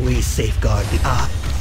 we safeguard the art.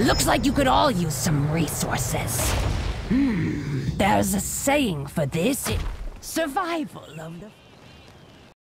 Looks like you could all use some resources. Hmm, there's a saying for this. It, survival of the